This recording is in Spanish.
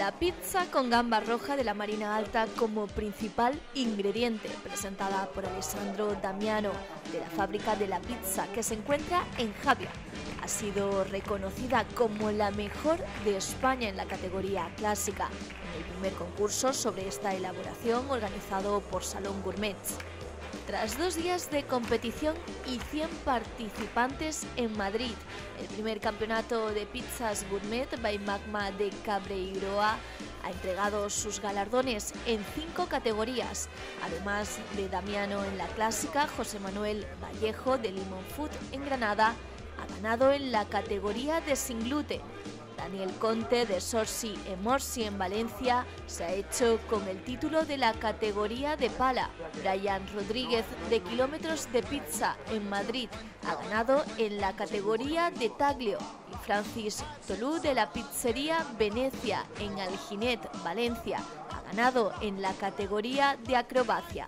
La pizza con gamba roja de la Marina Alta como principal ingrediente, presentada por Alessandro Damiano de la fábrica de la pizza que se encuentra en Javia. Ha sido reconocida como la mejor de España en la categoría clásica, en el primer concurso sobre esta elaboración organizado por Salón Gourmets. Tras dos días de competición y 100 participantes en Madrid, el primer campeonato de pizzas gourmet by Magma de Cabreiroa ha entregado sus galardones en cinco categorías. Además de Damiano en la clásica, José Manuel Vallejo de Limon Food en Granada ha ganado en la categoría de sin gluten Daniel Conte de Sorsi e Morsi en Valencia se ha hecho con el título de la categoría de pala. Brian Rodríguez de Kilómetros de Pizza en Madrid ha ganado en la categoría de taglio y Francis Tolú de la pizzería Venecia en Alginet, Valencia, ha ganado en la categoría de acrobacia.